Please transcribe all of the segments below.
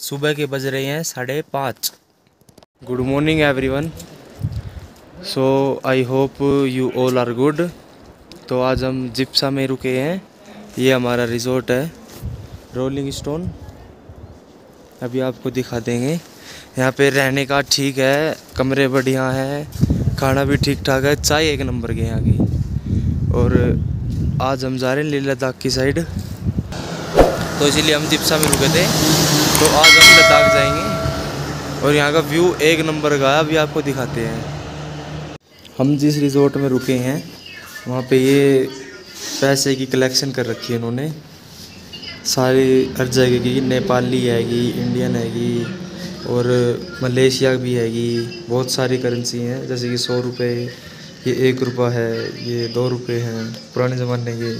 सुबह के बज रहे हैं साढ़े पाँच। Good morning everyone so I hope you all are good तो आज हम जिप्सा में रुके हैं। ये हमारा रिजॉर्ट है रोलिंग स्टोन अभी आपको दिखा देंगे। यहाँ पे रहने का ठीक है, कमरे बढ़िया हैं, खाना भी ठीक ठाक है, चाय एक नंबर के यहाँ की और आज हम जा रहे हैं लेह लद्दाख की साइड तो इसीलिए हम जिप्सा में रुके थे। तो आज हम लद्दाख जाएँगे और यहाँ का व्यू एक नंबर का है। अभी आपको दिखाते हैं। हम जिस रिज़ोर्ट में रुके हैं, वहाँ पे ये पैसे की कलेक्शन कर रखी है उन्होंने सारी हर जगह की, नेपाली हैगी इंडियन हैगी और मलेशिया भी हैगी बहुत सारी करेंसी हैं, जैसे कि सौ रुपये ये एक रुपया है, ये दो रुपये हैं, पुराने ज़माने के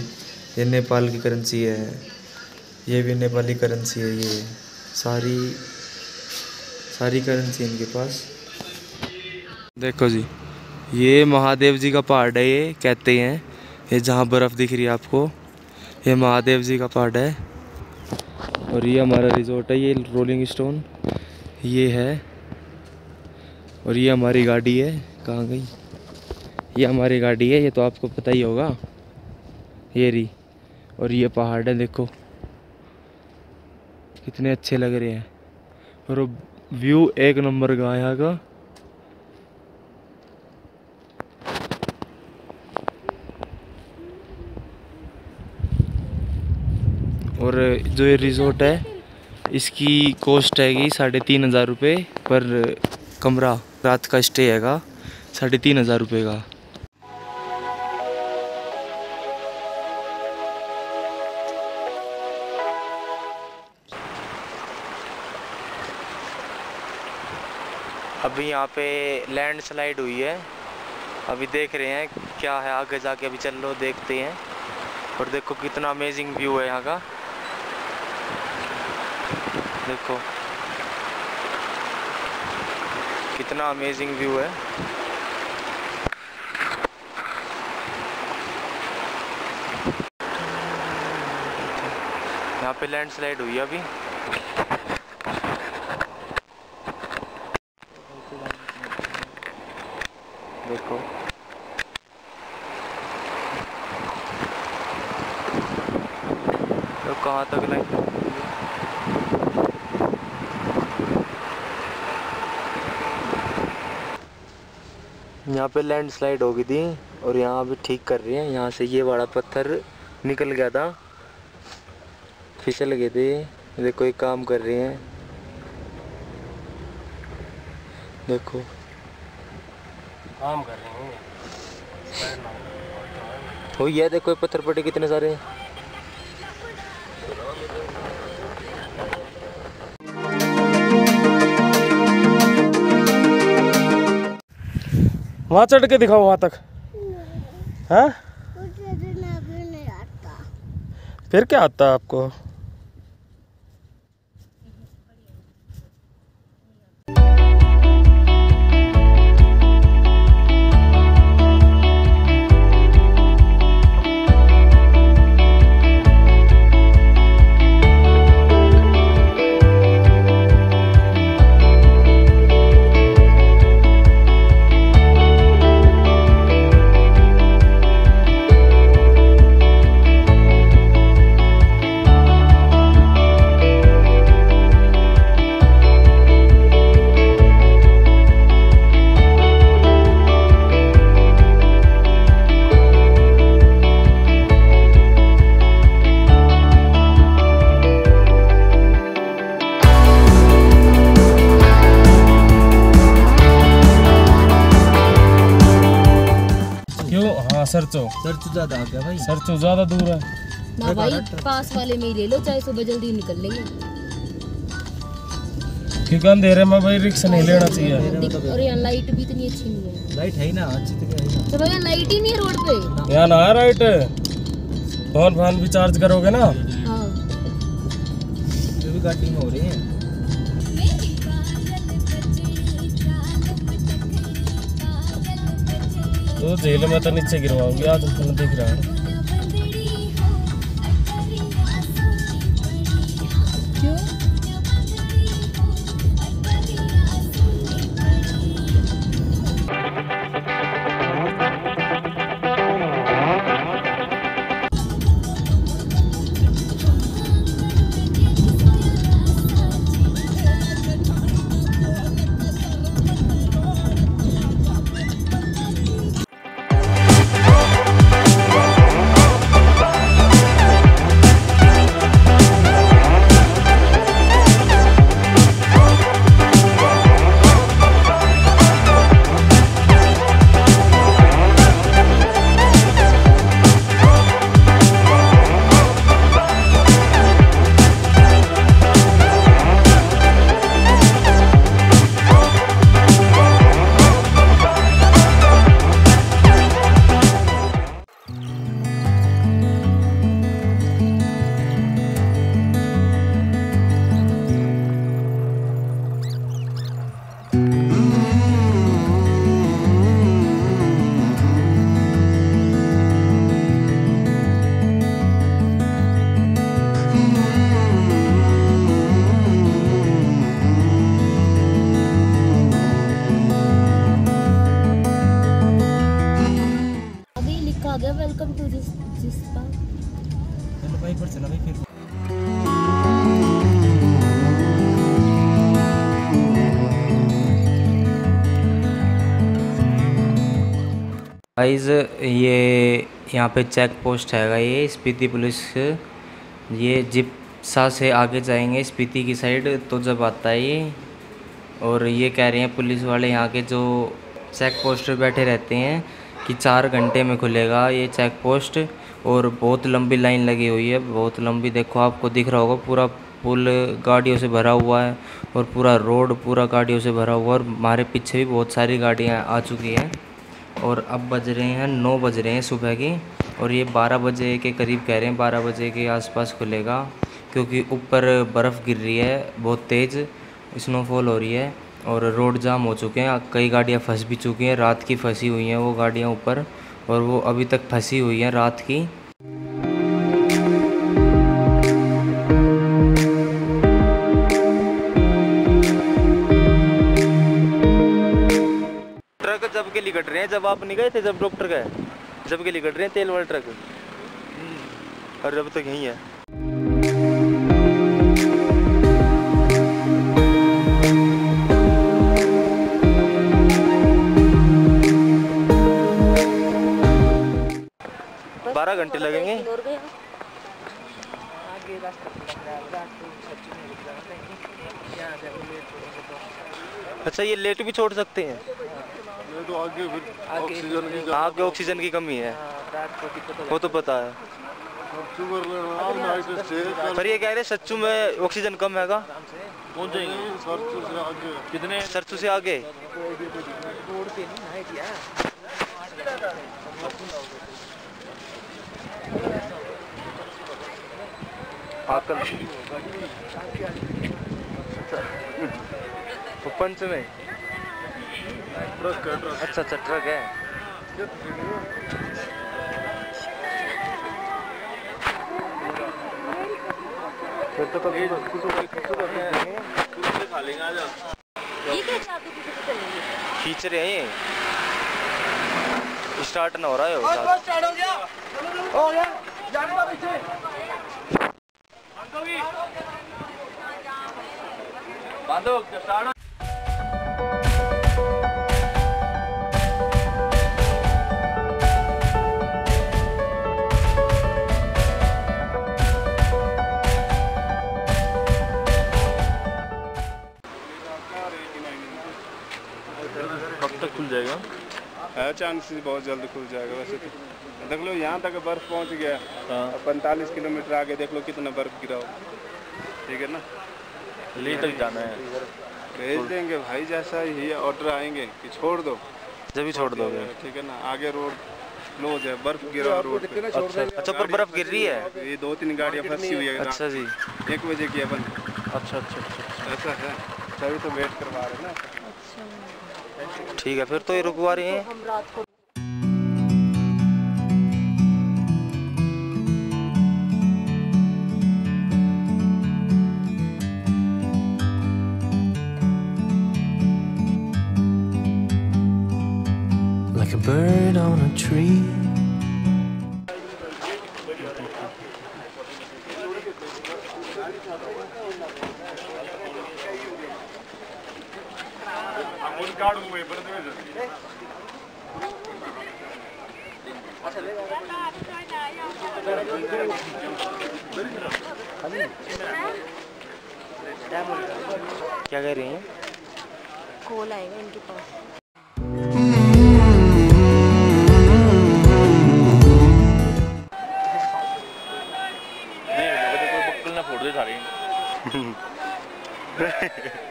ये नेपाल की करेंसी है, ये भी नेपाली करेंसी है ये। सारी सारी करेंसी इनके पास। देखो जी, ये महादेव जी का पहाड़ है, ये कहते हैं, ये जहाँ बर्फ़ दिख रही है आपको, ये महादेव जी का पहाड़ है। और ये हमारा रिजॉर्ट है, ये रोलिंग स्टोन ये है। और ये हमारी गाड़ी है, कहाँ गई? ये हमारी गाड़ी है, ये तो आपको पता ही होगा, ये रही। और ये पहाड़ है, देखो। कितने अच्छे लग रहे हैं। और व्यू एक नंबर का यहाँ का और जो ये रिज़ोर्ट है, इसकी कॉस्ट हैगी साढ़े तीन हज़ार रुपये पर कमरा। रात का स्टे हैगा, साढ़े तीन हज़ार रुपये का। अभी यहाँ पे लैंड स्लाइड हुई है। अभी देख रहे हैं क्या है आगे जाके अभी चल लो, देखते हैं। और देखो कितना अमेजिंग व्यू है यहाँ का। देखो। कितना अमेजिंग व्यू है। यहाँ पे लैंडस्लाइड हुई है अभी देखो तो कहाँ तक लाइन यहाँ पे लैंडस्लाइड हो गई थी और यहाँ अभी ठीक कर रही है। यहाँ से ये बड़ा पत्थर निकल गया था। फिसल गए थे। देखो एक काम कर रहे हैं। देखो। काम कर रहे हैं। हो ये देखो ये पत्थर पड़े कितने सारे। वहाँ चढ़ के दिखाओ वहाँ तक। हाँ? फिर क्या आता है आपको? सरचो। सरचू ज़्यादा आ गया भाई। सरचो ज़्यादा दूर है। ना भाई पास वाले में ही ले लो चाहे सुबह जल्दी निकल लेंगे। क्योंकि अंधेरे में भाई रिक्स नहीं लेना चाहिए। और यहाँ लाइट भी इतनी अच्छी नहीं है। लाइट है ही ना अच्छी तो है तो भैया लाइट ही नहीं है रोड पे। यहाँ ना है राइट फ़ोन फ़ोन भी चार्ज करोगे ना? हाँ। जो भी गाड़ी में हो रही है। तो झील में तो नीचे गिरवाओगे आज तुम दिख रहा है। गाइस ये यहाँ पे चेक पोस्ट हैगा ये स्पीति पुलिस ये जिप्सा से आगे जाएँगे स्पीति की साइड तो जब आता है ये। और ये कह रहे हैं पुलिस वाले यहाँ के जो चेक पोस्ट पर बैठे रहते हैं कि चार घंटे में खुलेगा ये चेक पोस्ट और बहुत लंबी लाइन लगी हुई है, बहुत लंबी। देखो, आपको दिख रहा होगा पूरा पुल गाड़ियों से भरा हुआ है और पूरा रोड पूरा गाड़ियों से भरा हुआ है और हमारे पीछे भी बहुत सारी गाड़ियाँ आ चुकी हैं। और अब बज रहे हैं, नौ बज रहे हैं सुबह के और ये बारह बजे के करीब कह रहे हैं, बारह बजे के आसपास खुलेगा क्योंकि ऊपर बर्फ़ गिर रही है, बहुत तेज़ स्नोफॉल हो रही है और रोड जाम हो चुके हैं, कई गाड़ियाँ फंस भी चुकी हैं, रात की फंसी हुई हैं वो गाड़ियाँ ऊपर और वो अभी तक फंसी हुई हैं रात की। के लिए कट रहे हैं। जब आप नहीं गए थे जब डॉक्टर गए जब के लिए कट रहे हैं तेल वाले ट्रक। और जब तक यहीं है। बारह घंटे लगेंगे। अच्छा ये लेट भी छोड़ सकते हैं। तो आगे फिर ऑक्सीजन की आगे ऑक्सीजन की कमी है। वो तो पता है। पर ये कह रहे सच्चू में ऑक्सीजन कम हैगा? पहुँच जाएँगे। सरसों से आगे। कितने? सरसू से आगे? आकल। पंच में ट्रक है ट्रक अच्छा अच्छा ट्रक है। फिर तो कभी ये क्या चाबी किसी को चलेंगे खींच रहे हैं। ये स्टार्ट ना हो रहा है वो। कब है चांसेस बहुत जल्द खुल जाएगा वैसे तो। देख लो यहाँ तक बर्फ़ पहुँच गया। अब पैंतालीस किलोमीटर आगे देख लो कितना बर्फ़ गिरा हो। ठीक है ना? ले तक जाना है। भेज देंगे भाई जैसा ही ऑर्डर आएँगे कि छोड़ दो। जब भी छोड़ दोगे। ठीक है ना? आगे रोड क्लोज है बर्फ़ गिरा रोड पे। अच्छा अच्छा पर बर्फ़ गिर रही है? ये दो तीन गाड़ियाँ फंसी हुई है। अच्छा जी। एक बजे की अपन अच्छा अच्छा अच्छा ऐसा है। तभी तो वेट करवा रहे हैं ना। ठीक है फिर तो ये रुकवा रही हैं like a bird on a tree. क्या कह रही हैं? कॉल आएगा इनके पास। बक्कल ना फोड़ दे सारे।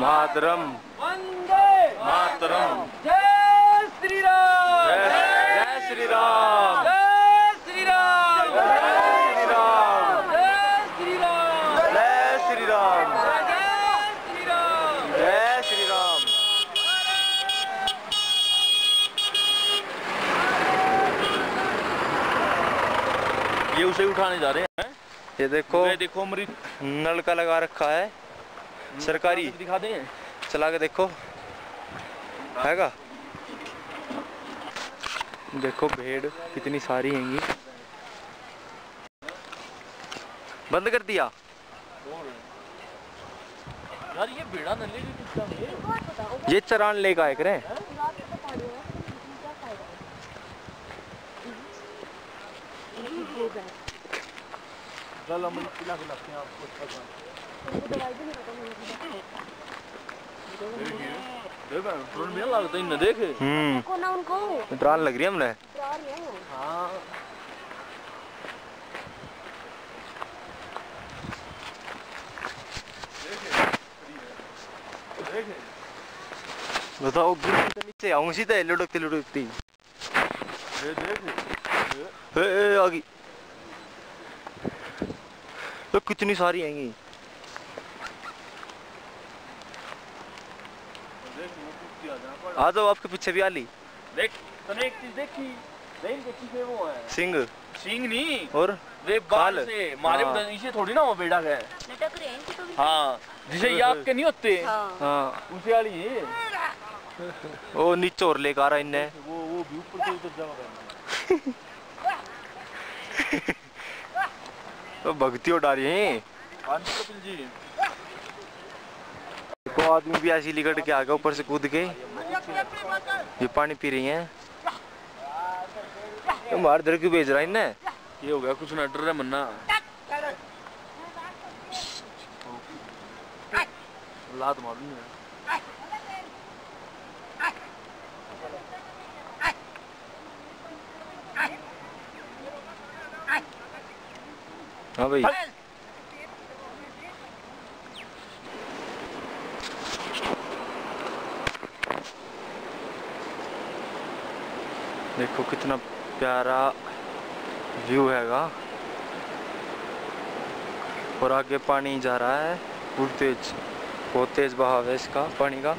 मातरम। वंदे मातरम। जय श्री राम जय श्री राम जय श्री राम जय श्री राम जय श्री राम जय श्री राम जय श्री राम ये उसे उठाने जा रहे हैं। ये देखो ये देखो मरीज़ नलका लगा रखा है। सरकारी। दिखा दें चला के देखो। हैगा? देखो भेड़ कितनी सारी हैंगी। बंद कर दिया। यार ये ये चरान लेकर आए करें। चल हम पिला के हैं आपको अच्छा देख चरान लग रही हमने। बताओ तो नीचे आऊँ, सीधे लुढ़कती लुढ़कती। तो कितनी सारी आएँगी देख वो कुत्ती आ जाओ आपके पीछे भी आली। देख तने एक चीज़ देखी? नहीं देखी से वो है। सिंह। सिंह नहीं। और? वे बाल से मारे हाँ। इसे थोड़ी ना वो बेड़ा है। लटक रहे हैं तो भी हाँ जिसे ये आपके नहीं होते। हाँ। हाँ। उसे वाली है वो नीचे और लेकर आ रहा इन्हें। वो वो भी ऊपर से उतर जाएगा तो भक्ति उड़ा रही है। हाँ कपिल जी। को आदमी भी ऐसी लिकट के आ गया ऊपर से कूद के। ये पानी पी रही हैं? तो मार धर क्यों भेज रहा है ये हो गया, कुछ ना डर रहा मन्ना। लात मारूँगी हाँ भाई। देखो कितना प्यारा व्यू हैगा। और आगे पानी जा रहा है, बहुत तेज बहुत तेज बहाव है इसका, पानी का।